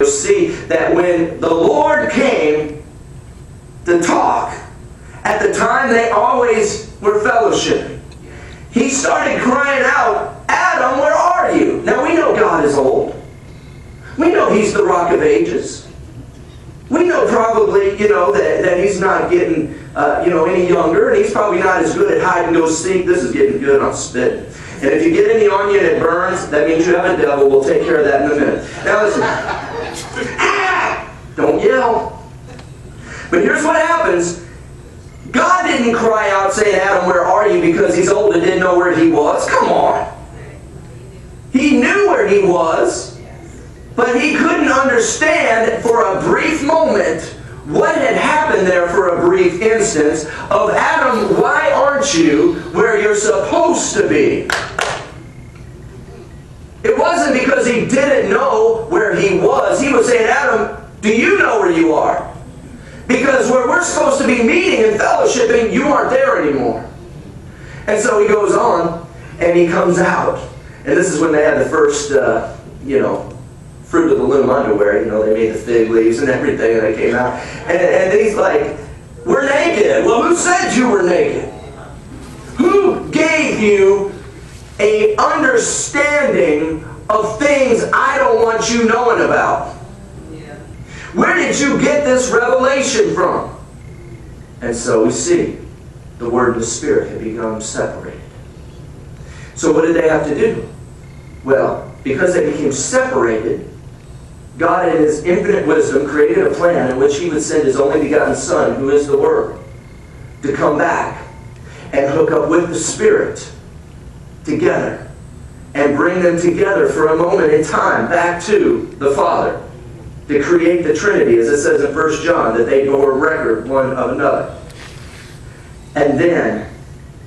you'll see that when the Lord came to talk, at the time they always were fellowshipping. He started crying out, Adam, where are you? Now we know God is old. We know He's the rock of ages. We know probably, you know, that, that He's not getting, uh, you know, any younger, and He's probably not as good at hide and go seek. This is getting good. I'm spitting. And if you get any on you and it burns, that means you have a devil. We'll take care of that in a minute. Now listen. Don't yell. But here's what happens. God didn't cry out saying, Adam, where are you? Because he's old and didn't know where he was. Come on. He knew where he was, but he couldn't understand for a brief moment what had happened there for a brief instance of Adam, why aren't you where you're supposed to be? It wasn't because he didn't know where he was. He was saying, Adam, do you know where you are? Because where we're supposed to be meeting and fellowshipping, you aren't there anymore. And so he goes on and he comes out. And this is when they had the first, uh, you know, fruit of the loom underwear. You know, they made the fig leaves and everything, and they came out. And, and he's like, We're naked. Well, who said you were naked? Who gave you a understanding of things I don't want you knowing about? Where did you get this revelation from? And so we see the Word and the Spirit had become separated. So what did they have to do? Well, because they became separated, God in His infinite wisdom created a plan in which He would send His only begotten Son, who is the Word, to come back and hook up with the Spirit together and bring them together for a moment in time back to the Father to create the Trinity, as it says in 1 John, that they bore record one of another. And then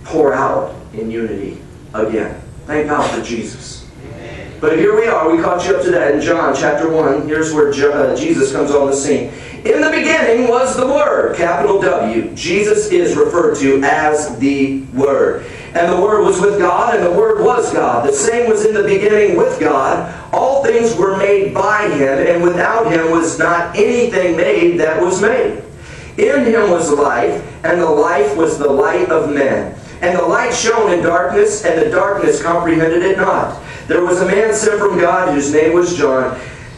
pour out in unity again. Thank God for Jesus. But here we are. We caught you up to that in John chapter 1. Here's where uh, Jesus comes on the scene. In the beginning was the Word, capital W. Jesus is referred to as the Word. And the Word was with God, and the Word was God. The same was in the beginning with God. All things were made by Him, and without Him was not anything made that was made. In Him was life, and the life was the light of men. And the light shone in darkness, and the darkness comprehended it not. There was a man sent from God whose name was John.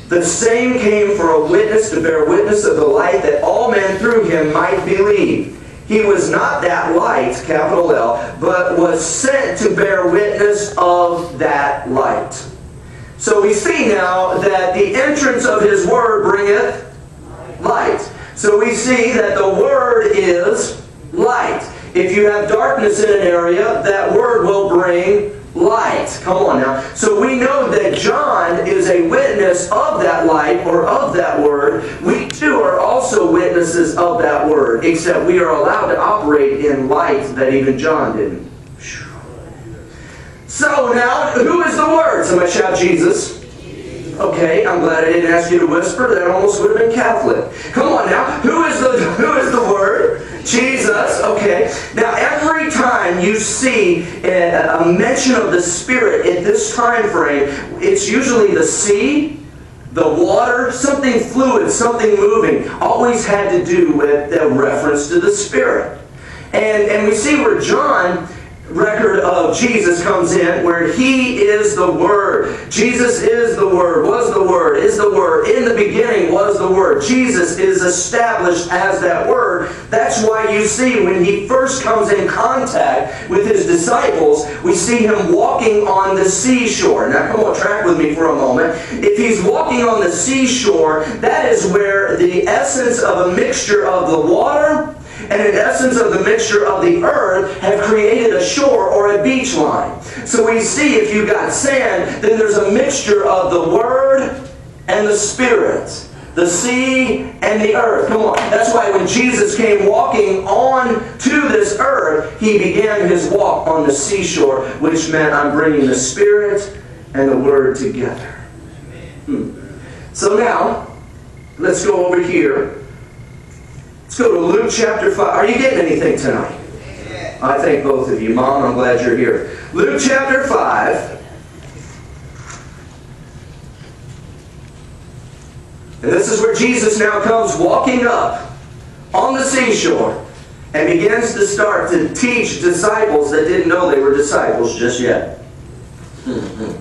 The same came for a witness to bear witness of the light that all men through him might believe. He was not that light, capital L, but was sent to bear witness of that light. So we see now that the entrance of his word bringeth light. So we see that the word is light. If you have darkness in an area, that word will bring light. Come on now. So we know that John is a witness of that light or of that word. We too are also witnesses of that word, except we are allowed to operate in light that even John didn't. So now, who is the word? Somebody shout Jesus. Okay, I'm glad I didn't ask you to whisper. That almost would have been Catholic. Come on now. Who is the who is the word? Jesus. Okay. Now every time you see a, mention of the Spirit in this time frame, it's usually the sea, the water, something fluid, something moving. Always had to do with the reference to the Spirit. And, and we see where John record of Jesus comes in where he is the Word. Jesus is the Word, was the Word, is the Word. In the beginning was the Word. Jesus is established as that Word. That's why you see when he first comes in contact with his disciples, we see him walking on the seashore. Now come on, track with me for a moment. If he's walking on the seashore, that is where the essence of a mixture of the water and in essence of the mixture of the earth have created a shore or a beach line. So we see if you've got sand, then there's a mixture of the Word and the Spirit. The sea and the earth. Come on. That's why when Jesus came walking on to this earth, he began his walk on the seashore, which meant I'm bringing the Spirit and the Word together. Hmm. So now, let's go over here Let's go to Luke chapter 5. Are you getting anything tonight? I thank both of you. Mom, I'm glad you're here. Luke chapter 5. And this is where Jesus now comes walking up on the seashore and begins to start to teach disciples that didn't know they were disciples just yet. Come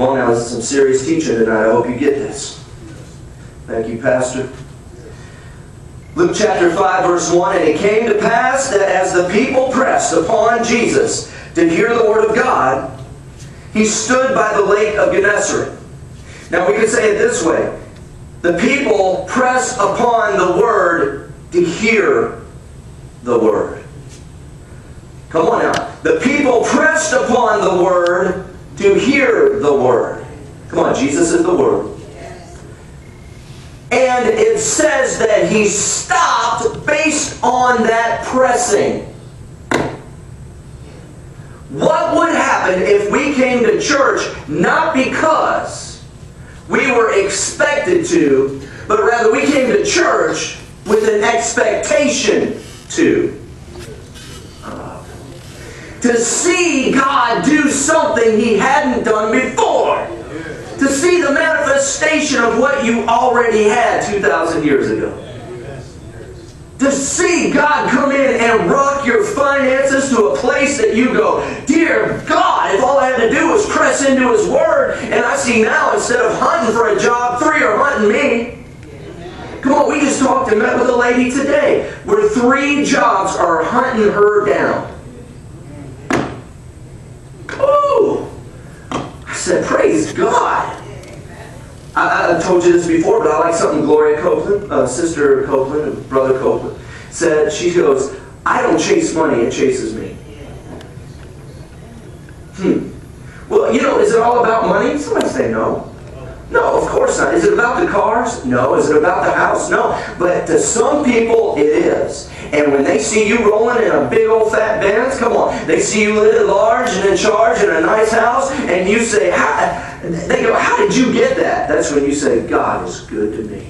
on now, this is some serious teaching tonight. I hope you get this. Thank you, Pastor. Luke chapter 5, verse 1 And it came to pass that as the people pressed upon Jesus to hear the word of God, he stood by the lake of Gennesaret. Now we could say it this way the people press upon the word to hear the word. Come on now. The people pressed upon the word to hear the word. Come on, Jesus is the word. And it says that he stopped based on that pressing. What would happen if we came to church not because we were expected to, but rather we came to church with an expectation to? to see God do something he hadn't done before. To see the manifestation of what you already had 2,000 years ago. To see God come in and rock your finances to a place that you go, Dear God, if all I had to do was press into His Word, and I see now instead of hunting for a job, three are hunting me. Come on, we just talked and met with a lady today where three jobs are hunting her down. Ooh! I said, praise God. I, I, told you this before, but I like something Gloria Copeland, uh, Sister Copeland, and Brother Copeland, said. She goes, I don't chase money, it chases me. Hmm. Well, you know, is it all about money? Somebody say no. No, of course not. Is it about the cars? No. Is it about the house? No. But to some people, it is. And when they see you rolling in a big old fat Benz, come on, they see you living large and in charge in a nice house, and you say, how, they go, how did you get that? That's when you say, God is good to me.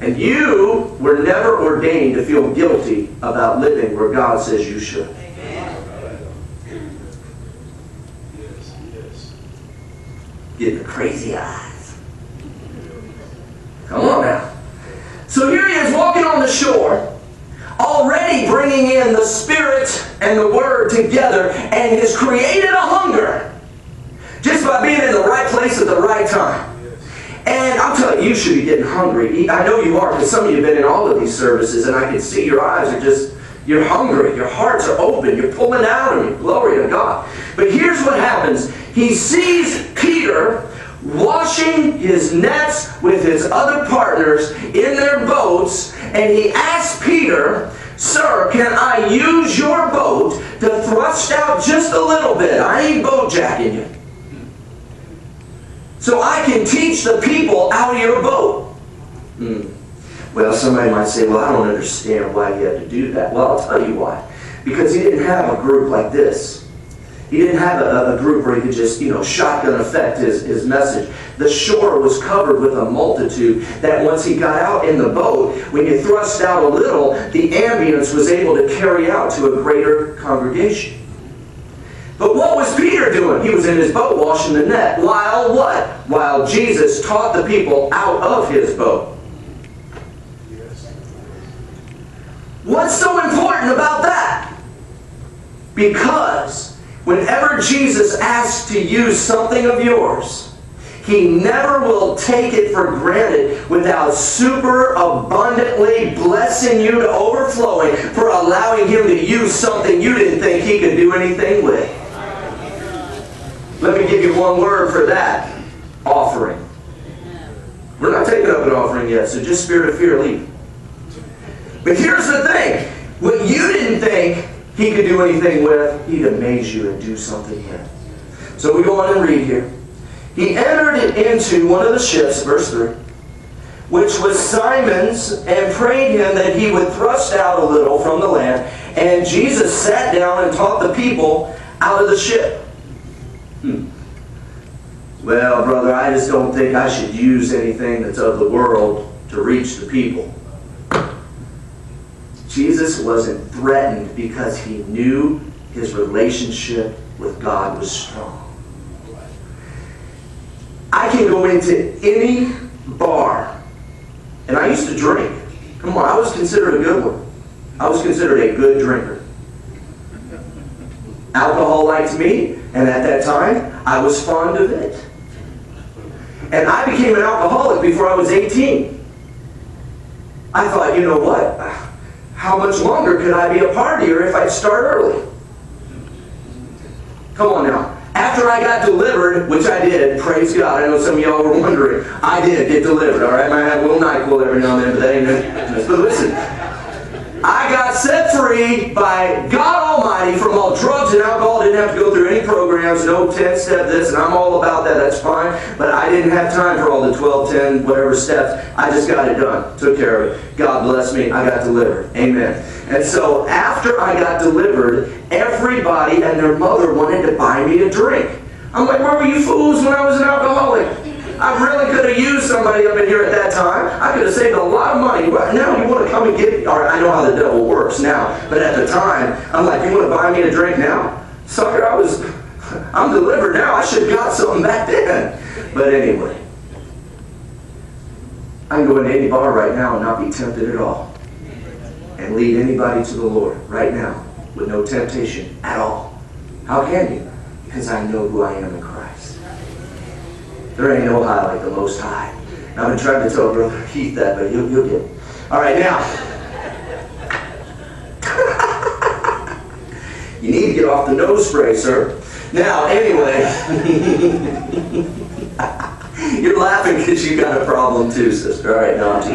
And you were never ordained to feel guilty about living where God says you should. Getting crazy eyes. Come on now. So here he is walking on the shore, already bringing in the Spirit and the Word together, and has created a hunger just by being in the right place at the right time. And I'm telling you, you should be getting hungry. I know you are, because some of you have been in all of these services, and I can see your eyes are just, you're hungry. Your hearts are open. You're pulling out of you. Glory to God. But here's what happens. He sees Peter washing his nets with his other partners in their boats, and he asks Peter, Sir, can I use your boat to thrust out just a little bit? I ain't boat jacking you. So I can teach the people out of your boat. Hmm. Well, somebody might say, well, I don't understand why you had to do that. Well, I'll tell you why. Because he didn't have a group like this. He didn't have a, a, group where he could just, you know, shotgun effect his, his message. The shore was covered with a multitude that once he got out in the boat, when you thrust out a little, the ambience was able to carry out to a greater congregation. But what was Peter doing? He was in his boat washing the net. While what? While Jesus taught the people out of his boat. What's so important about that? Because Whenever Jesus asks to use something of yours, he never will take it for granted without super abundantly blessing you to overflowing for allowing him to use something you didn't think he could do anything with. Let me give you one word for that offering. We're not taking up an offering yet, so just spirit of fear leave. But here's the thing what you didn't think he could do anything with, he'd amaze you and do something with. So we go on and read here. He entered into one of the ships, verse 3, which was Simon's, and prayed him that he would thrust out a little from the land. And Jesus sat down and taught the people out of the ship. Hmm. Well, brother, I just don't think I should use anything that's of the world to reach the people. Jesus wasn't threatened because he knew his relationship with God was strong. I can go into any bar, and I used to drink. Come on, I was considered a good one. I was considered a good drinker. Alcohol liked me, and at that time, I was fond of it. And I became an alcoholic before I was 18. I thought, you know what? How much longer could I be a partier if I'd start early? Come on now. After I got delivered, which I did, praise God. I know some of y'all were wondering. I did get delivered, all right? I might have a little NyQuil every now and then, but that ain't it. But listen, I got set free by God Almighty from all drugs and alcohol. Didn't have to go through any programs, no 10 step this, and I'm all about that. That's fine. But I didn't have time for all the 12, 10, whatever steps. I just got it done. Took care of it. God bless me. I got delivered. Amen. And so after I got delivered, everybody and their mother wanted to buy me a drink. I'm like, where were you fools when I was an alcoholic? I really could have used somebody up in here at that time. I could have saved a lot of money. Now you want to come and get, or I know how the devil works now, but at the time, I'm like, you want to buy me a drink now? Sucker, I was, I'm delivered now. I should have got something back then. But anyway, I can go into any bar right now and not be tempted at all. And lead anybody to the Lord right now with no temptation at all. How can you? Because I know who I am in Christ. There ain't no high like the Most High. I've been trying to tell Brother Keith that, but you'll, you'll get it. All right, now. you need to get off the nose spray, sir. Now, anyway. You're laughing because you got a problem too, sister. All right, no, I'm.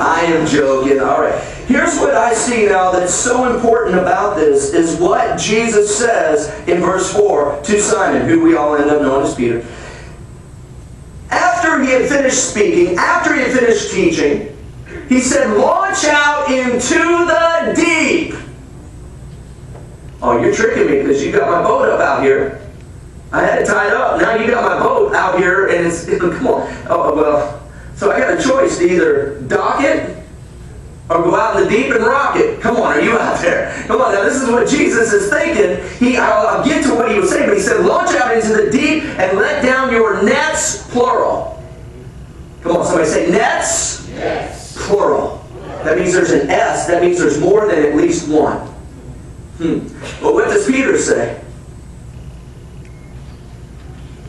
I am joking. All right. Here's what I see now that's so important about this is what Jesus says in verse 4 to Simon, who we all end up knowing as Peter after he had finished speaking, after he had finished teaching, he said, Launch out into the deep. Oh, you're tricking me because you got my boat up out here. I had it tied up. Now you got my boat out here and it's, come on. Oh, oh, well, so I got a choice to either dock it or go out in the deep and rock it. Come on, are you out there? Come on, now this is what Jesus is thinking. He, I'll, I'll get to what he was saying, but he said, launch out into the deep and let down your nets, plural. Come on, somebody say nets, yes. plural. That means there's an S. That means there's more than at least one. Hmm. But what does Peter say?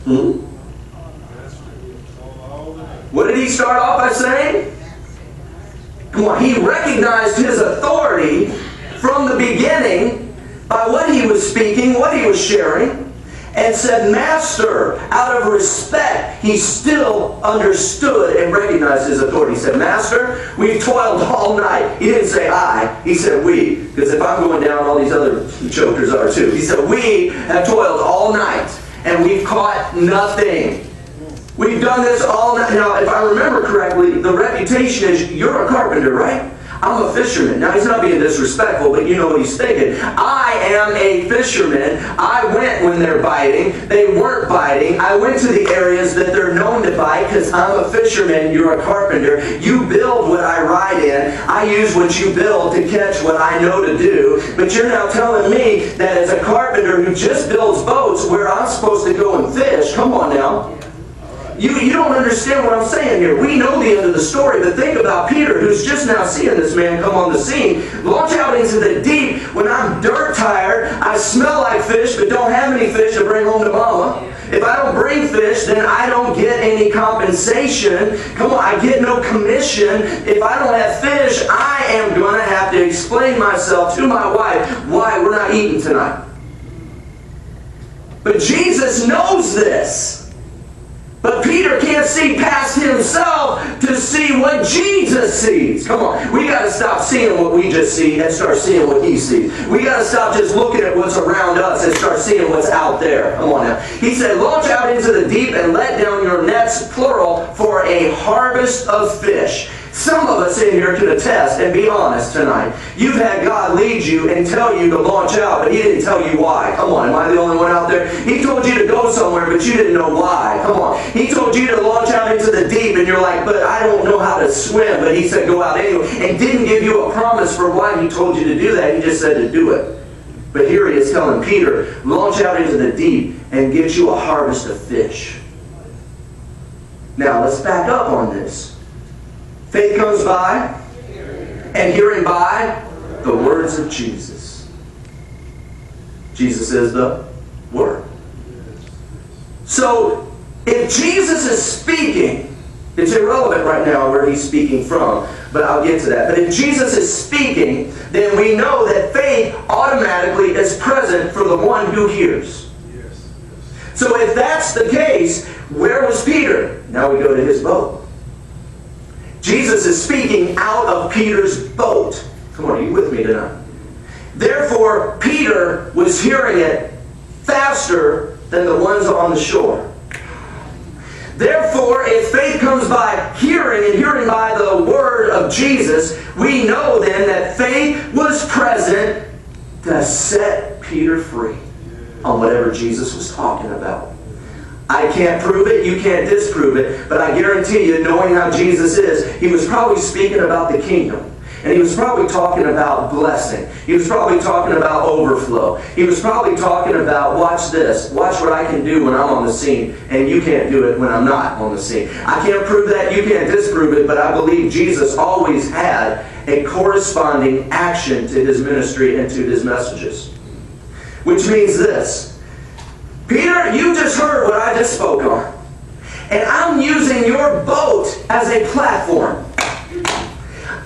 Hmm? What did he start off by saying? Come on, he recognized his authority from the beginning by what he was speaking, what he was sharing, and said, Master, out of respect, he still understood and recognized his authority. He said, Master, we've toiled all night. He didn't say I, he said we, because if I'm going down, all these other chokers are too. He said, We have toiled all night, and we've caught nothing. We've done this all night. Now, if I remember correctly, the reputation is you're a carpenter, right? I'm a fisherman. Now, he's not being disrespectful, but you know what he's thinking. I am a fisherman. I went when they're biting. They weren't biting. I went to the areas that they're known to bite because I'm a fisherman. You're a carpenter. You build what I ride in. I use what you build to catch what I know to do. But you're now telling me that as a carpenter who just builds boats where I'm supposed to go and fish, come on now. You, you don't understand what I'm saying here. We know the end of the story, but think about Peter, who's just now seeing this man come on the scene. Launch out into the deep when I'm dirt tired, I smell like fish, but don't have any fish to bring home to mama. If I don't bring fish, then I don't get any compensation. Come on, I get no commission. If I don't have fish, I am going to have to explain myself to my wife why we're not eating tonight. But Jesus knows this. But Peter can't see past himself to see what Jesus sees. Come on. We got to stop seeing what we just see and start seeing what he sees. We got to stop just looking at what's around us and start seeing what's out there. Come on now. He said, Launch out into the deep and let down your nets, plural, for a harvest of fish. Some of us in here can attest and be honest tonight. You've had God lead you and tell you to launch out, but He didn't tell you why. Come on, am I the only one out there? He told you to go somewhere, but you didn't know why. Come on. He told you to launch out into the deep, and you're like, but I don't know how to swim. But He said, go out anyway. And didn't give you a promise for why He told you to do that. He just said to do it. But here He is telling Peter, launch out into the deep and get you a harvest of fish. Now, let's back up on this. Faith comes by, and hearing by the words of Jesus. Jesus is the Word. So, if Jesus is speaking, it's irrelevant right now where he's speaking from, but I'll get to that. But if Jesus is speaking, then we know that faith automatically is present for the one who hears. So if that's the case, where was Peter? Now we go to his boat. Jesus is speaking out of Peter's boat. Come on, are you with me tonight? Therefore, Peter was hearing it faster than the ones on the shore. Therefore, if faith comes by hearing and hearing by the word of Jesus, we know then that faith was present to set Peter free on whatever Jesus was talking about. I can't prove it, you can't disprove it, but I guarantee you, knowing how Jesus is, he was probably speaking about the kingdom. And he was probably talking about blessing. He was probably talking about overflow. He was probably talking about, watch this, watch what I can do when I'm on the scene, and you can't do it when I'm not on the scene. I can't prove that, you can't disprove it, but I believe Jesus always had a corresponding action to his ministry and to his messages. Which means this Peter, you just heard what I just spoke on. And I'm using your boat as a platform.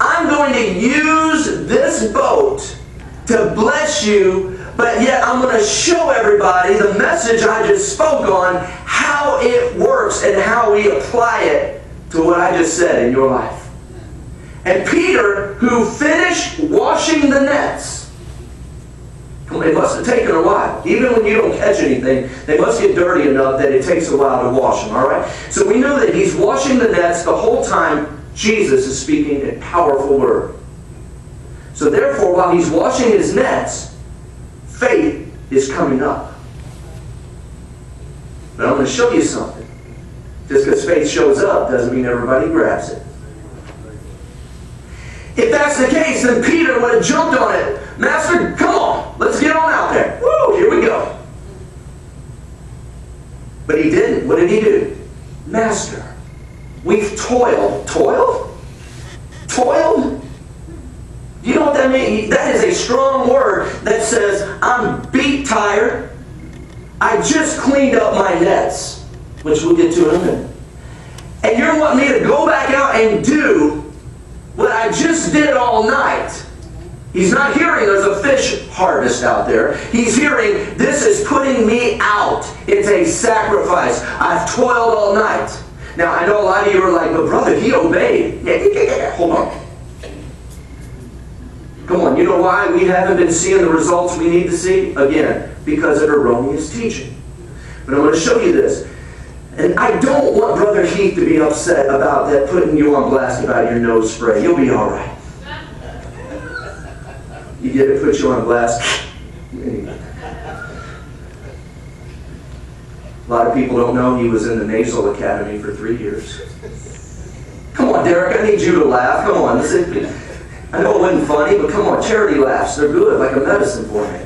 I'm going to use this boat to bless you, but yet I'm going to show everybody the message I just spoke on, how it works and how we apply it to what I just said in your life. And Peter, who finished washing the nets, it must have taken a while. Even when you don't catch anything, they must get dirty enough that it takes a while to wash them, all right? So we know that he's washing the nets the whole time Jesus is speaking a powerful word. So therefore, while he's washing his nets, faith is coming up. But I'm going to show you something. Just because faith shows up doesn't mean everybody grabs it. If that's the case, then Peter would have jumped on it. Master, come on, let's get on out there. Woo, here we go. But he didn't. What did he do? Master, We've toiled. Toiled? Toiled? You know what that means? That is a strong word that says, I'm beat tired. I just cleaned up my nets, which we'll get to in a minute. And you're wanting me to go back out and do what I just did all night. He's not hearing there's a fish harvest out there. He's hearing this is putting me out. It's a sacrifice. I've toiled all night. Now, I know a lot of you are like, but brother, he obeyed. Hold on. Come on, you know why we haven't been seeing the results we need to see? Again, because of erroneous teaching. But I'm going to show you this. And I don't want Brother Heath to be upset about that putting you on blast about your nose spray. You'll be all right. You get it, put you on blast. A lot of people don't know he was in the Nasal Academy for three years. Come on, Derek, I need you to laugh. Come on. I know it wasn't funny, but come on, charity laughs. They're good, like a medicine for me.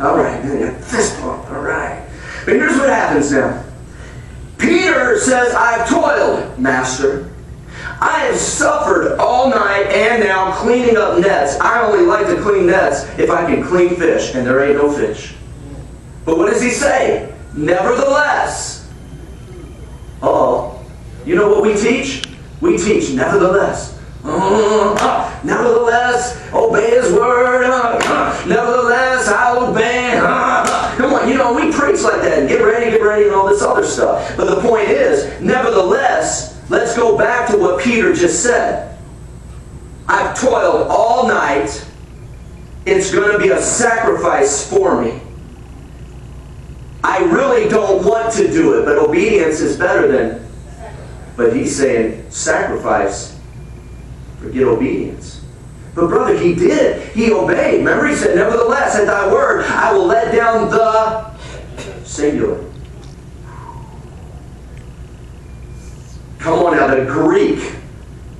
All right, fist pump. All right. But here's what happens now. Peter says, I've toiled, Master. I have suffered all night and now cleaning up nets. I only like to clean nets if I can clean fish, and there ain't no fish. But what does he say? Nevertheless. oh. You know what we teach? We teach nevertheless. Uh, nevertheless, obey his word. Uh, nevertheless, I'll obey. Uh, come on, you know, we preach like that. And get ready, get ready, and all this other stuff. But the point is, nevertheless, let's go back to what Peter just said. I've toiled all night. It's going to be a sacrifice for me. I really don't want to do it, but obedience is better than. But he's saying sacrifice, forget obedience. But brother, he did. He obeyed. Remember, he said, Nevertheless, at thy word, I will let down the singular. Come on now, the Greek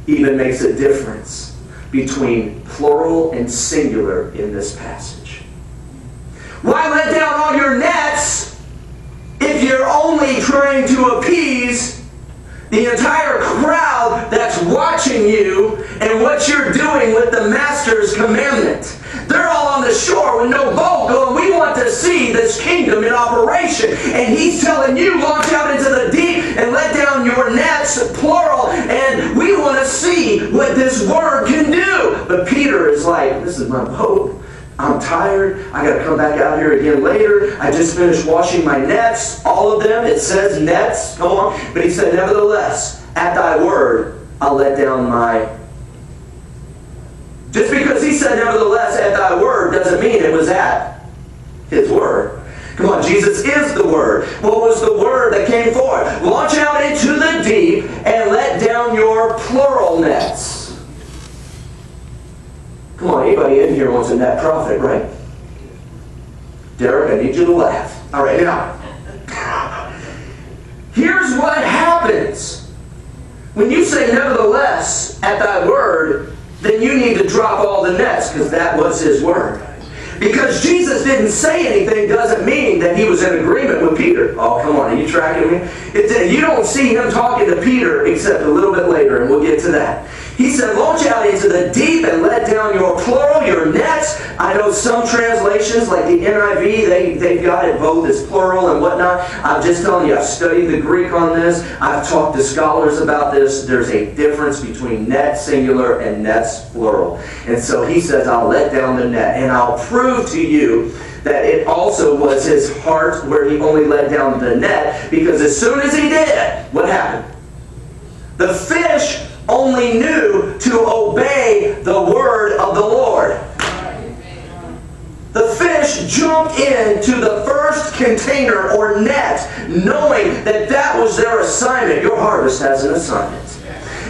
even makes a difference between plural and singular in this passage. Why let down all your nets if you're only trying to appease the entire crowd that's watching you and what you're doing with the master's commandment. They're all on the shore with no boat going, we want to see this kingdom in operation. And he's telling you, launch out into the deep and let down your nets, plural, and we want to see what this word can do. But Peter is like, this is my boat. I'm tired. I got to come back out here again later. I just finished washing my nets, all of them. It says nets. Come on. But he said, Nevertheless, at thy word, I'll let down my. Just because he said, Nevertheless, at thy word, doesn't mean it was at his word. Come on, Jesus is the Word. What was the Word that came forth? Launch out into the deep and let down your plural nets. Come on, anybody in here wants a net profit, right? Derek, I need you to laugh. All right, now. Here's what happens. When you say nevertheless at thy word, then you need to drop all the nets because that was his word. Because Jesus didn't say anything doesn't mean that he was in agreement with Peter. Oh, come on, are you tracking me? It, you don't see him talking to Peter except a little bit later, and we'll get to that. He said, launch out into the deep and let down your plural, your nets. I know some translations, like the NIV, they, they've got it both as plural and whatnot. I'm just telling you, I've studied the Greek on this. I've talked to scholars about this. There's a difference between net singular and nets plural. And so he says, I'll let down the net and I'll prove to you that it also was his heart where he only let down the net because as soon as he did, what happened? The fish only knew to obey the word of the Lord. The fish jumped into the first container or net, knowing that that was their assignment. Your harvest has an assignment.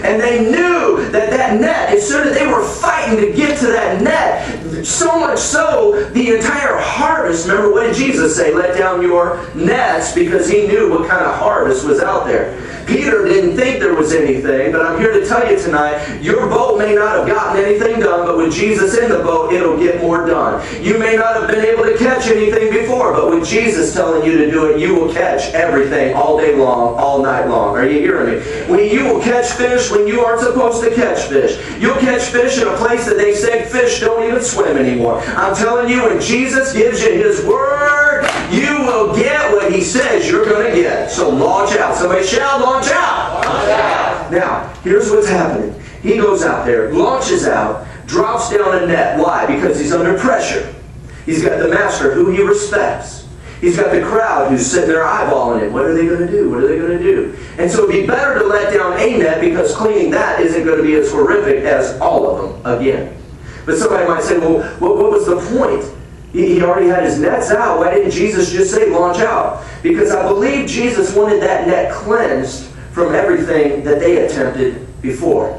And they knew that that net, as soon as they were fighting to get to that net, so much so, the entire harvest, remember what did Jesus say? Let down your nets because he knew what kind of harvest was out there. Peter didn't think there was anything, but I'm here to tell you tonight, your boat may not have gotten anything done, but with Jesus in the boat, it'll get more done. You may not have been able to catch anything before, but with Jesus telling you to do it, you will catch everything all day long, all night long. Are you hearing me? When you will catch fish when you aren't supposed to catch fish. You'll catch fish in a place that they say fish don't even swim anymore. I'm telling you, when Jesus gives you His Word, you will get what He says you're going to get. So launch out. Somebody shout, launch out. Launch out. Now, here's what's happening. He goes out there, launches out, drops down a net. Why? Because he's under pressure. He's got the master who he respects. He's got the crowd who's sitting there eyeballing him. What are they going to do? What are they going to do? And so it'd be better to let down a net because cleaning that isn't going to be as horrific as all of them again. But somebody might say, well, what, what was the point? He already had his nets out. Why didn't Jesus just say launch out? Because I believe Jesus wanted that net cleansed from everything that they attempted before.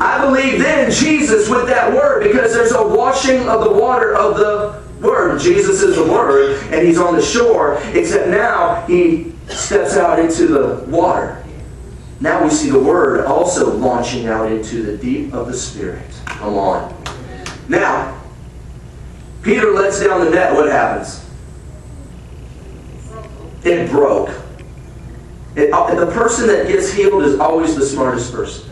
I believe then Jesus with that word because there's a washing of the water of the word. Jesus is the word and he's on the shore, except now he steps out into the water. Now we see the word also launching out into the deep of the Spirit. Come on. Now, Peter lets down the net. What happens? It broke. It, uh, the person that gets healed is always the smartest person.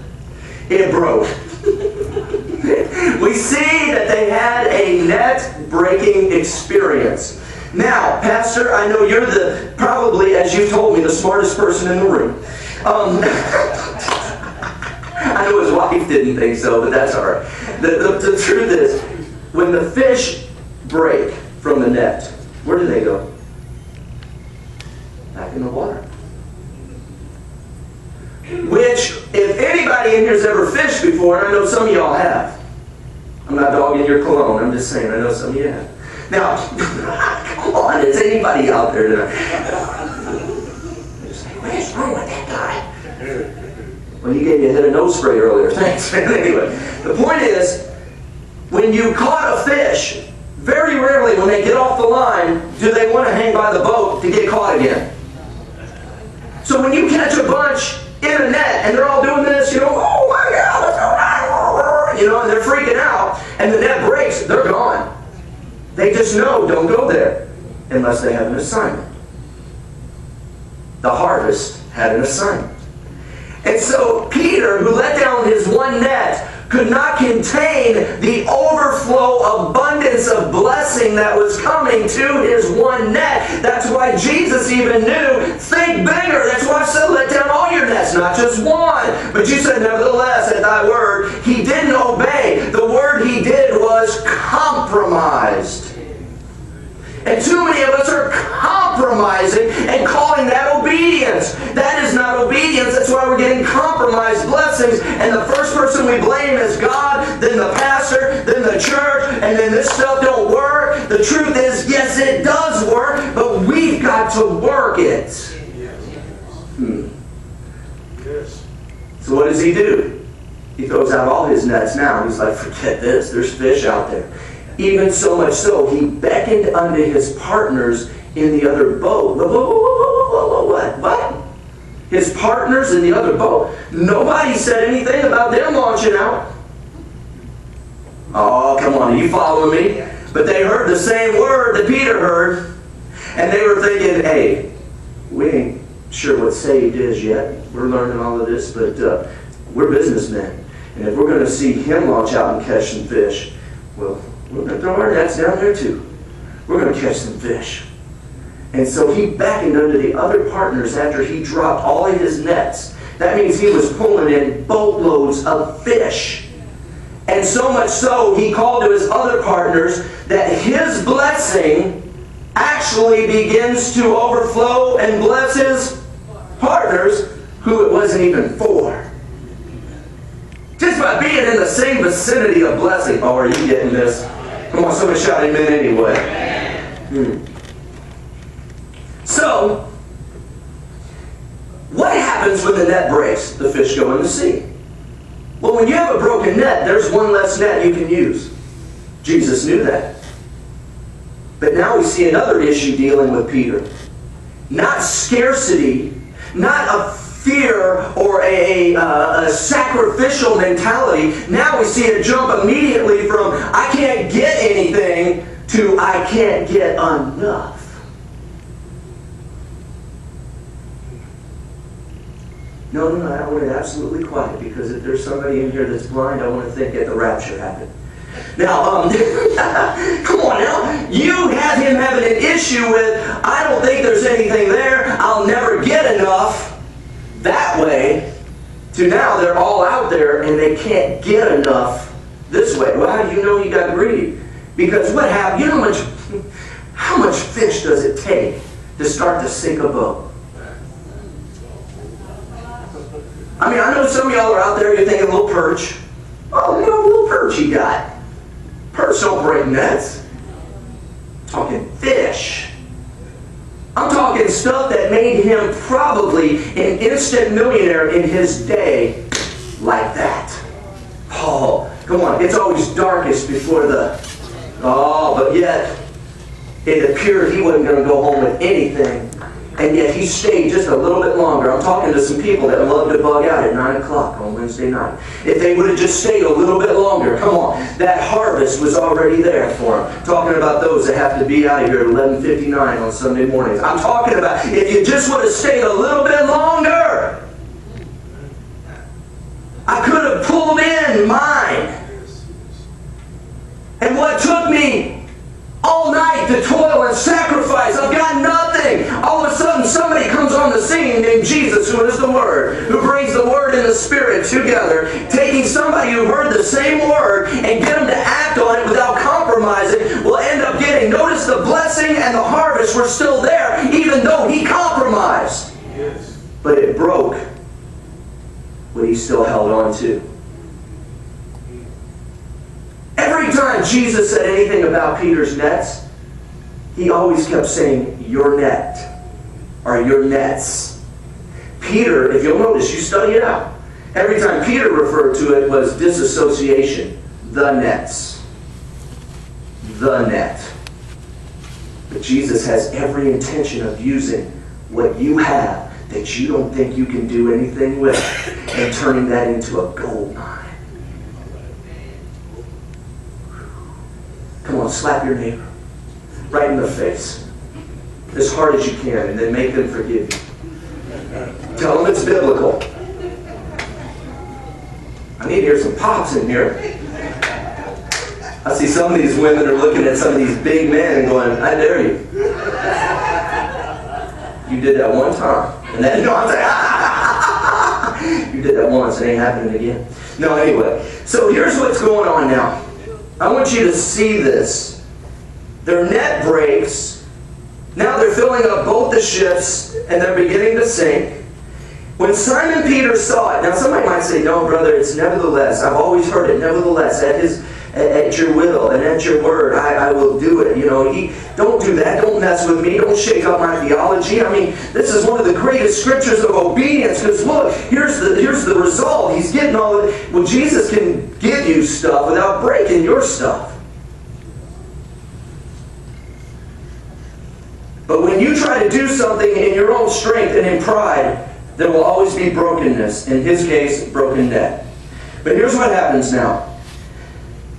It broke. we see that they had a net breaking experience. Now, Pastor, I know you're the, probably, as you told me, the smartest person in the room. Um, I know his wife didn't think so, but that's all right. The, the, the truth is, when the fish break from the net, where do they go? Back in the water. Which, anybody in here has ever fished before, and I know some of y'all have. I'm not dogging your cologne, I'm just saying, I know some of you have. Now, come on, is anybody out there tonight? What is wrong with that guy? Well, he gave you a hit of nose spray earlier. Thanks. anyway, the point is, when you caught a fish, very rarely when they get off the line do they want to hang by the boat to get caught again. So when you catch a bunch in a net and they're all doing this, you know, oh my God, you know, and they're freaking out, and the net breaks, they're gone. They just know don't go there unless they have an assignment. the harvest had an assignment. And so Peter, who let down his one net, could not contain the overflow abundance of blessing that was coming to his one net. That's why Jesus even knew, think bigger. That's why I said, let down all your nets, not just one. But you said, nevertheless, at thy word, he didn't obey. The word he did was compromised. And too many of us are compromising and calling that obedience. That is not obedience. That's why we're getting compromised blessings. And the first person we blame is God, then the pastor, then the church, and then this stuff don't work. The truth is, yes, it does work, but we've got to work it. Hmm. So what does he do? He throws out all his nets now. He's like, forget this. There's fish out there. Even so much so, he beckoned unto his partners in the other boat. What? What? His partners in the other boat. Nobody said anything about them launching out. Oh, come on, are you following me? But they heard the same word that Peter heard, and they were thinking, hey, we ain't sure what saved is yet. We're learning all of this, but uh, we're businessmen. And if we're going to see him launch out and catch some fish, well, we're going to throw our nets down there too. We're going to catch some fish. And so he beckoned unto the other partners after he dropped all of his nets. That means he was pulling in boatloads of fish. And so much so, he called to his other partners that his blessing actually begins to overflow and bless his partners who it wasn't even for. Just by being in the same vicinity of blessing. Oh, are you getting this? Come on, somebody shout amen anyway. Hmm. So, what happens when the net breaks? The fish go in the sea. Well, when you have a broken net, there's one less net you can use. Jesus knew that. But now we see another issue dealing with Peter. Not scarcity, not a fear or a, a, a, sacrificial mentality. Now we see a jump immediately from I can't get anything to I can't get enough. No, no, no, I want it absolutely quiet because if there's somebody in here that's blind, I want to think that the rapture happened. Now, um, come on now. You have him having an issue with, I don't think there's anything there. I'll never get enough that way to now they're all out there and they can't get enough this way. Well, how do you know you got greedy? Because what happened? You know how much, how much fish does it take to start to sink a boat? I mean, I know some of y'all are out there, you're thinking little perch. Oh, you know, little perch you got. Perch don't break nets. Talking fish. I'm talking stuff that made him probably an instant millionaire in his day like that. Oh, come on. It's always darkest before the... Oh, but yet it appeared he wasn't going to go home with anything. And yet he stayed just a little bit longer. I'm talking to some people that love to bug out at 9 o'clock on Wednesday night. If they would have just stayed a little bit longer, come on, that harvest was already there for them. Talking about those that have to be out of here at 11.59 on Sunday mornings. I'm talking about if you just would have stayed a little bit longer, I could have pulled in mine. And what took me all night to toil and sacrifice. I've got nothing. All of a sudden, somebody comes on the scene named Jesus, who is the Word, who brings the Word and the Spirit together, taking somebody who heard the same Word and get them to act on it without compromising, will end up getting. Notice the blessing and the harvest were still there, even though he compromised. Yes. But it broke what he still held on to. Every time Jesus said anything about Peter's nets, he always kept saying, your net, or your nets. Peter, if you'll notice, you study it out. Every time Peter referred to it was disassociation, the nets. The net. But Jesus has every intention of using what you have that you don't think you can do anything with and turning that into a gold mine. Come on, slap your neighbor right in the face as hard as you can and then make them forgive you. Tell them it's biblical. I need to hear some pops in here. I see some of these women are looking at some of these big men and going, I dare you. You did that one time. And then, you no, I'm saying, you did that once, it ain't happening again. No, anyway. So here's what's going on now. I want you to see this. Their net breaks. Now they're filling up both the ships and they're beginning to sink. When Simon Peter saw it, now somebody might say, no, brother, it's nevertheless. I've always heard it, nevertheless, at his at your will and at your word, I, I will do it. You know, he, don't do that. Don't mess with me. Don't shake up my theology. I mean, this is one of the greatest scriptures of obedience because look, here's the, here's the result. He's getting all of it. Well, Jesus can give you stuff without breaking your stuff. But when you try to do something in your own strength and in pride, there will always be brokenness. In his case, broken debt. But here's what happens now.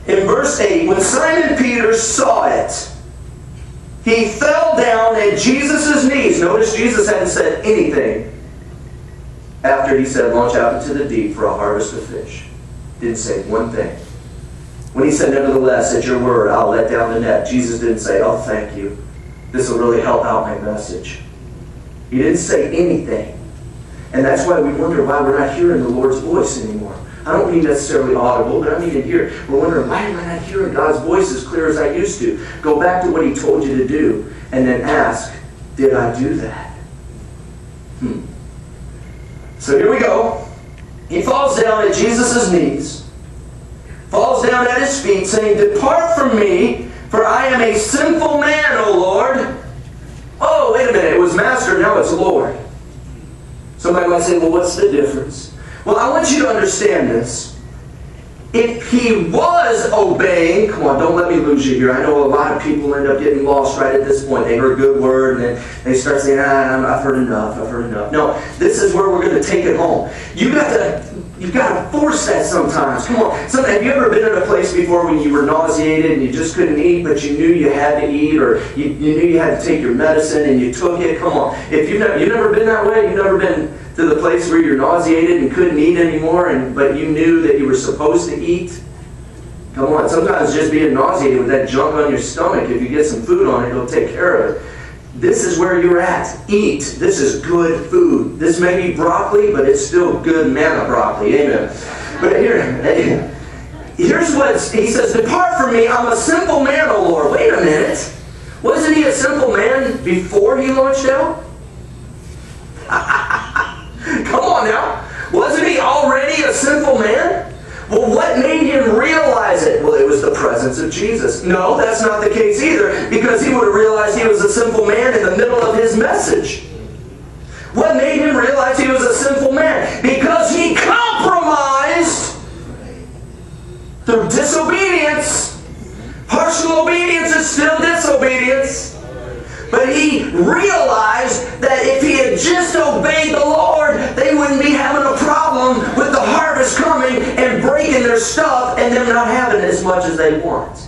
In verse 8, when Simon Peter saw it, he fell down at Jesus' knees. Notice Jesus hadn't said anything after he said, Launch out into the deep for a harvest of fish. Didn't say one thing. When he said, Nevertheless, at your word, I'll let down the net, Jesus didn't say, Oh, thank you. This will really help out my message. He didn't say anything. And that's why we wonder why we're not hearing the Lord's voice anymore. I don't mean necessarily audible, but I mean in here. We're wondering, why am I not hearing God's voice as clear as I used to? Go back to what He told you to do and then ask, did I do that? Hmm. So here we go. He falls down at Jesus' knees, falls down at his feet, saying, Depart from me, for I am a sinful man, O Lord. Oh, wait a minute. It was Master, now it's Lord. Somebody might say, well, what's the difference? Well, I want you to understand this. If he was obeying, come on, don't let me lose you here. I know a lot of people end up getting lost right at this point. They heard a good word and then they start saying, ah, I've heard enough, I've heard enough. No, this is where we're going to take it home. You got to you got to force that sometimes. Come on. Some, have you ever been in a place before when you were nauseated and you just couldn't eat, but you knew you had to eat, or you, you knew you had to take your medicine and you took it? Come on. If you've never, you've never been that way, you've never been to the place where you're nauseated and couldn't eat anymore, and but you knew that you were supposed to eat. Come on. Sometimes just being nauseated with that junk on your stomach, if you get some food on it, it'll take care of it. This is where you're at. Eat. This is good food. This may be broccoli, but it's still good manna broccoli. Amen. But here, here's what he says Depart from me. I'm a simple man, O Lord. Wait a minute. Wasn't he a simple man before he launched out? Come on now. Wasn't he already man? Well, what made him realize it? Well, it was the presence of Jesus. No, that's not the case either, because he would have realized he was a sinful man in the middle of his message. What made him realize he was a sinful man? Because he compromised through disobedience. Partial obedience is still disobedience. But he realized that if he had just obeyed the Lord, they wouldn't be having a problem with the harvest coming and breaking their stuff and them not having as much as they want.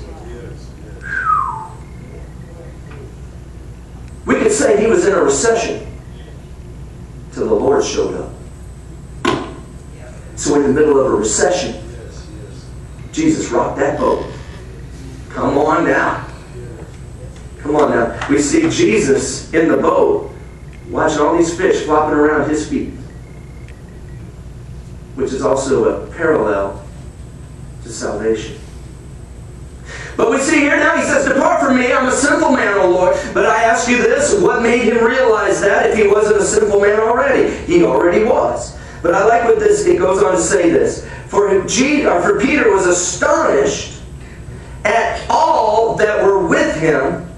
We could say he was in a recession till the Lord showed up. So in the middle of a recession, Jesus rocked that boat. Come on down. Come on now. We see Jesus in the boat watching all these fish flopping around his feet, which is also a parallel to salvation. But we see here now, he says, Depart from me, I'm a sinful man, O Lord. But I ask you this, what made him realize that if he wasn't a sinful man already? He already was. But I like what this, it goes on to say this. For, G, uh, for Peter was astonished at all that were with him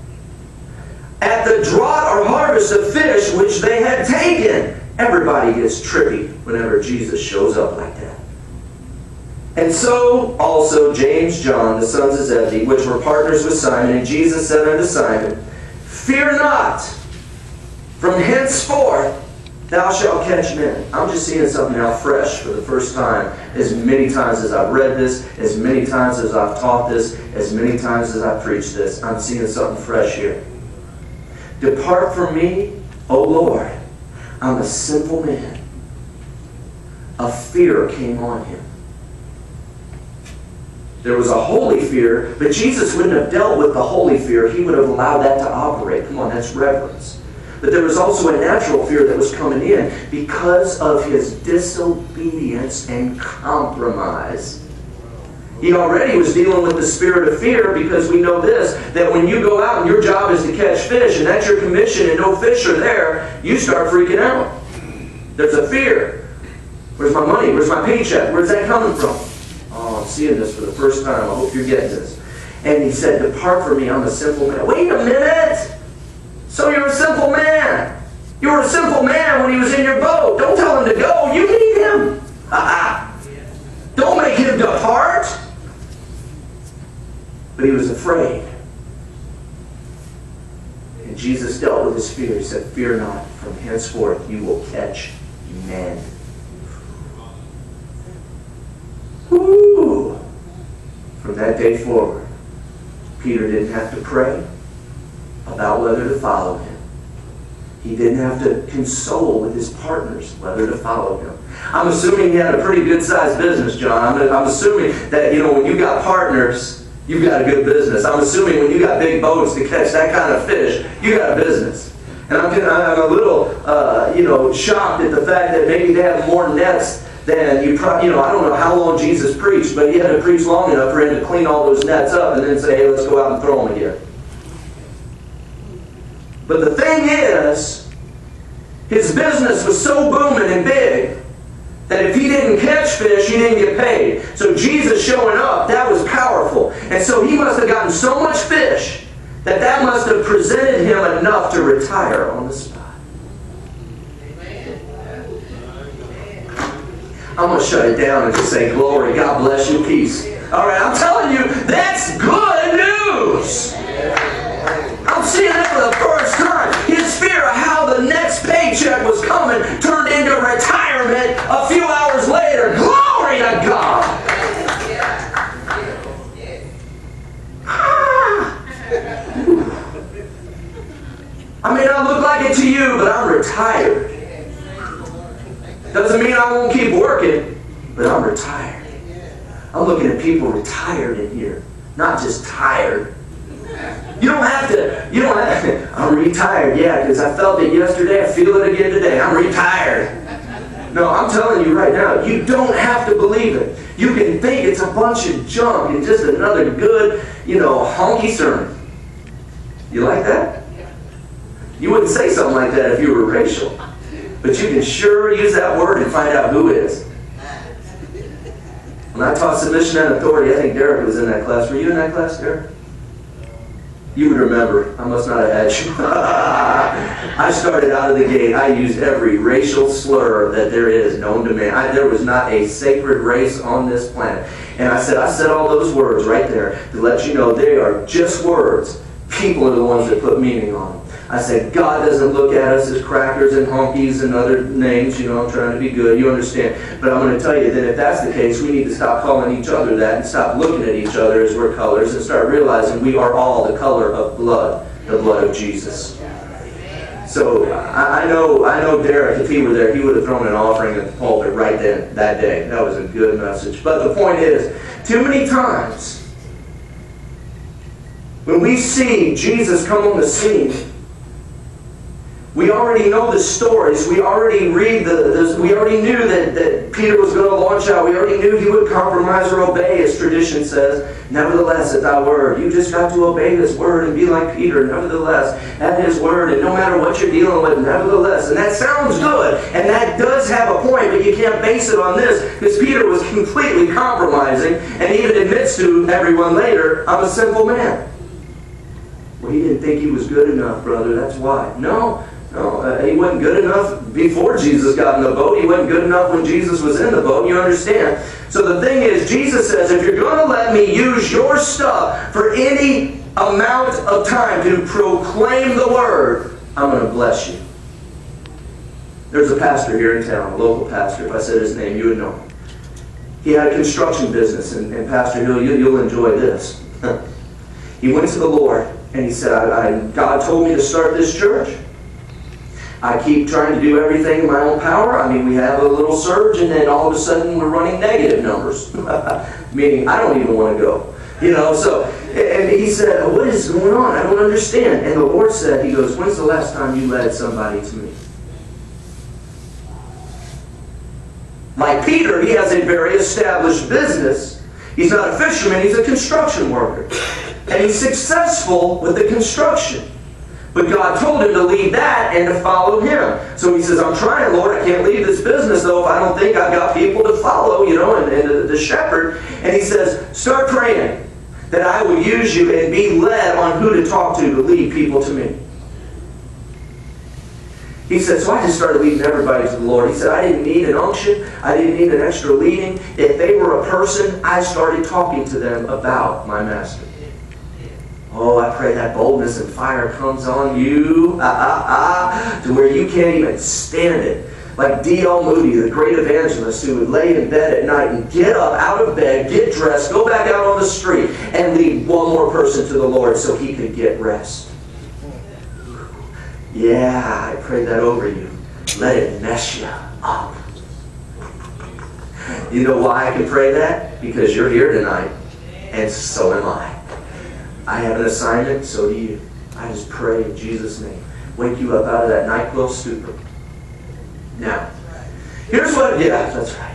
or harvest of fish which they had taken. Everybody gets trippy whenever Jesus shows up like that. And so also James, John, the sons of Zebedee, which were partners with Simon, and Jesus said unto Simon, Fear not, from henceforth thou shalt catch men. I'm just seeing something now fresh for the first time. As many times as I've read this, as many times as I've taught this, as many times as I've preached this, I'm seeing something fresh here. Depart from me, O Lord. I'm a sinful man. A fear came on him. There was a holy fear, but Jesus wouldn't have dealt with the holy fear. He would have allowed that to operate. Come on, that's reverence. But there was also a natural fear that was coming in because of his disobedience and compromise. He already was dealing with the spirit of fear because we know this that when you go out and your job is to catch fish and that's your commission and no fish are there, you start freaking out. There's a fear. Where's my money? Where's my paycheck? Where's that coming from? Oh, I'm seeing this for the first time. I hope you're getting this. And he said, Depart from me, I'm a simple man. Wait a minute! So you're a simple man. You were a simple man when he was in your boat. Don't tell him to go. You need him. Don't make him depart. But he was afraid. And Jesus fear. He said, Fear not. From henceforth you will catch men. Woo! From that day forward, Peter didn't have to pray about whether to follow him. He didn't have to console with his partners whether to follow him. I'm assuming he had a pretty good sized business, John. I'm, I'm assuming that, you know, when you got partners, you've got a good business. I'm assuming when you got big boats to catch that kind of fish, you got a business. And I'm, I'm a little, uh, you know, shocked at the fact that maybe they have more nets than you probably, you know, I don't know how long Jesus preached, but he had to preach long enough for him to clean all those nets up and then say, hey, let's go out and throw them again. But the thing is, his business was so booming and big that if he didn't catch fish, he didn't get paid. So Jesus showing up, that was powerful. And so he must have gotten so much fish that that must have presented him enough to retire on the spot. I'm going to shut it down and just say, Glory, God bless you, peace. All right, I'm telling you, that's good news. I'm seeing it for the first time. His fear of how the next paycheck was coming turned into retirement a few hours later. Glory to God. Ah. I may not look like it to you, but I'm retired. Doesn't mean I won't keep working, but I'm retired. I'm looking at people retired in here, not just tired. You don't have to, you don't have to, I'm retired, yeah, because I felt it yesterday, I feel it again today. I'm retired. No, I'm telling you right now, you don't have to believe it. You can think it's a bunch of junk and just another good, you know, honky sermon. You like that? You wouldn't say something like that if you were racial. But you can sure use that word and find out who is. When I taught submission and authority, I think Derek was in that class. Were you in that class, Derek? You would remember. I must not have had you. I started out of the gate. I used every racial slur that there is known to man. I, there was not a sacred race on this planet. And I said, I said all those words right there to let you know they are just words. People are the ones that put meaning on them. I said, God doesn't look at us as crackers and honkies and other names. You know, I'm trying to be good. You understand. But I'm going to tell you that if that's the case, we need to stop calling each other that and stop looking at each other as we're colors and start realizing we are all the color of blood, the blood of Jesus. So I, I know, I know Derek, if he were there, he would have thrown an offering at the pulpit right then, that day. That was a good message. But the point is, too many times, when we see Jesus come on the scene, we already know the stories. We already read the, the, we already knew that, that Peter was going to launch out. We already knew he would compromise or obey, as tradition says. Nevertheless, at thy word. You just got to obey his word and be like Peter. Nevertheless, at his word, and no matter what you're dealing with, nevertheless. And that sounds good, and that does have a point, but you can't base it on this, because Peter was completely compromising, and he even admits to everyone later, I'm a simple man. Well, he didn't think he was good enough, brother. That's why. No, no, uh, he wasn't good enough before Jesus got in the boat. He wasn't good enough when Jesus was in the boat. You understand? So the thing is, Jesus says, if you're going to let me use your stuff for any amount of time to proclaim the word, I'm going to bless you. There's a pastor here in town, a local pastor. If I said his name, you would know him. He had a construction business, and, and Pastor Hill, you, will enjoy this. he went to the Lord, and he said, I, I, God told me to start this church. I keep trying to do everything in my own power. I mean, we have a little surge, and then all of a sudden we're running negative numbers, meaning I don't even want to go. You know, so, and he said, What is going on? I don't understand. And the Lord said, He goes, When's the last time you led somebody to me? Like Peter, he has a very established business. He's not a fisherman, he's a construction worker. And he's successful with the construction. But God told him to leave that and to follow him. So he says, I'm trying, Lord. I can't leave this business, though, if I don't think I've got people to follow, you know, and, and the, shepherd. And he says, start praying that I will use you and be led on who to talk to to lead people to me. He said, so I just started leading everybody to the Lord. He said, I didn't need an unction. I didn't need an extra leading. If they were a person, I started talking to them about my master. Oh, I pray that boldness and fire comes on you ah, ah, ah, to where you can't even stand it. Like D.L. Moody, the great evangelist who would lay in bed at night and get up out of bed, get dressed, go back out on the street, and lead one more person to the Lord so he could get rest. Yeah, I pray that over you. Let it mess you up. You know why I can pray that? Because you're here tonight, and so am I. I have an assignment, so do you. I just pray in Jesus' name. Wake you up out of that NyQuil stupor. Now, here's what, yeah, that's right.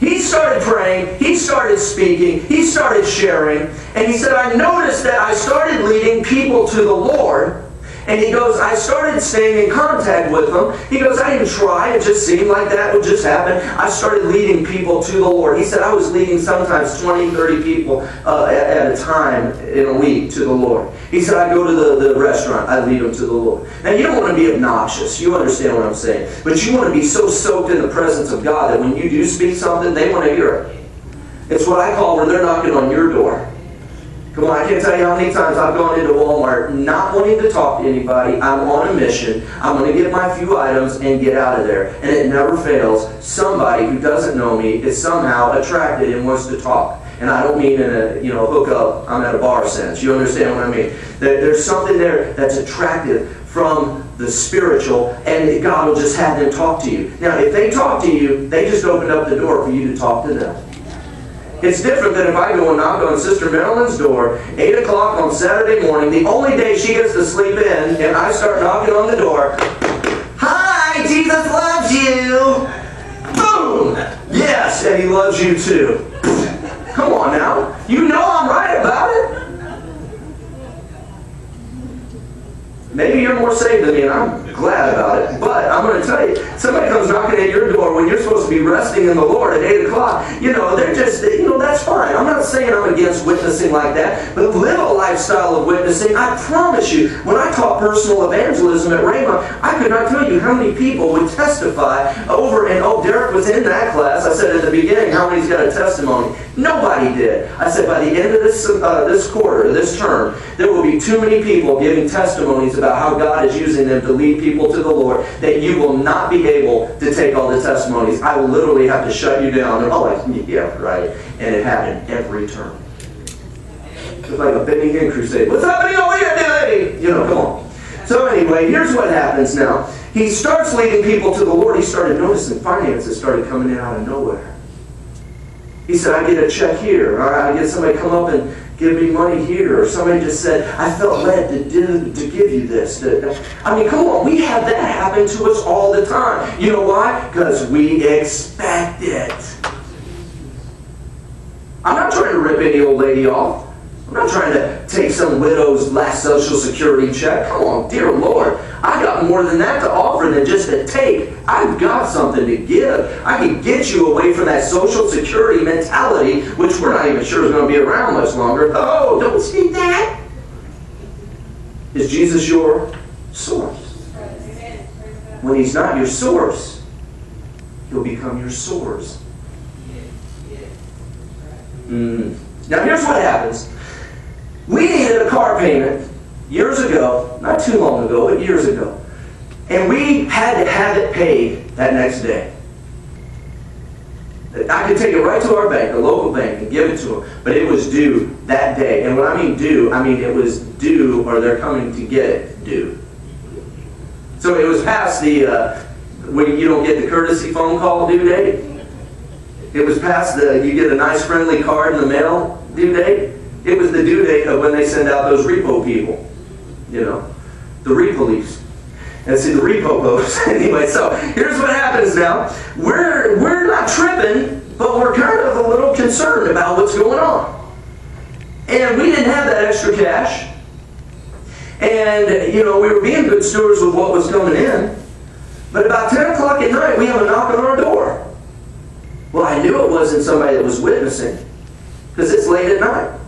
He started praying, he started speaking, he started sharing, and he said, I noticed that I started leading people to the Lord and he goes, I started staying in contact with them. He goes, I didn't try. It just seemed like that would just happen. I started leading people to the Lord. He said, I was leading sometimes 20, 30 people uh, at, at, a time in a week to the Lord. He said, I go to the, the restaurant. I lead them to the Lord. Now, you don't want to be obnoxious. You understand what I'm saying. But you want to be so soaked in the presence of God that when you do speak something, they want to hear it. It's what I call when they're knocking on your door. Come on, I can't tell you how many times I've gone into Walmart not wanting to talk to anybody. I'm on a mission. I'm going to get my few items and get out of there. And it never fails. Somebody who doesn't know me is somehow attracted and wants to talk. And I don't mean in a you know hook up, I'm at a bar sense. You understand what I mean? There's something there that's attractive from the spiritual, and God will just have them talk to you. Now, if they talk to you, they just opened up the door for you to talk to them. It's different than if I go and knock on Sister Marilyn's door, 8 o'clock on Saturday morning, the only day she gets to sleep in, and I start knocking on the door. Hi, Jesus loves you. Boom. Yes, and he loves you too. Come on now. You know I'm right about it. Maybe you're more saved than me, and I'm glad about it. But I'm going to tell you, somebody comes knocking at your door when you're supposed to be resting in the Lord at 8 o'clock. You know, they're just, you know, that's fine. I'm not saying I'm against witnessing like that, but live a lifestyle of witnessing. I promise you, when I taught personal evangelism at Rhema, I could not tell you how many people would testify over and oh, Derek was in that class. I said at the beginning, how many's got a testimony? Nobody did. I said by the end of this uh, this quarter, this term, there will be too many people giving testimonies about how God is using them to lead people to the Lord that you will not be able to take all the testimonies. I will literally have to shut you down. And, oh, yeah, right. And it happened every term. It's like a Benny Hinn crusade. What's happening over here, today? You know, come on. So anyway, here's what happens now. He starts leading people to the Lord. He started noticing finances started coming in out of nowhere. He said, I get a check here. Or I get somebody come up and give me money here. Or somebody just said, I felt led to, do, to give you this. I mean, come on. We have that happen to us all the time. You know why? Because we expect it. I'm not trying to rip any old lady off. I'm not trying to take some widow's last Social Security check. Come on, dear Lord. I got more than that to offer than just to take. I've got something to give. I can get you away from that Social Security mentality, which we're not even sure is going to be around much longer. Oh, don't speak that. Is Jesus your source? When he's not your source, he'll become your source. Mm. Now here's what happens. We needed a car payment years ago, not too long ago, but years ago. And we had to have it paid that next day. I could take it right to our bank, a local bank, and give it to them, but it was due that day. And when I mean due, I mean it was due, or they're coming to get it due. So it was past the, uh, when you don't get the courtesy phone call due date. It was past the, you get a nice friendly card in the mail due date. It was the due date of when they send out those repo people, you know, the re-police. And see the repo boats. anyway, so here's what happens now. We're, we're not tripping, but we're kind of a little concerned about what's going on. And we didn't have that extra cash. And, you know, we were being good stewards with what was coming in. But about 10 o'clock at night, we have a knock on our door. Well, I knew it wasn't somebody that was witnessing, because it's late at night.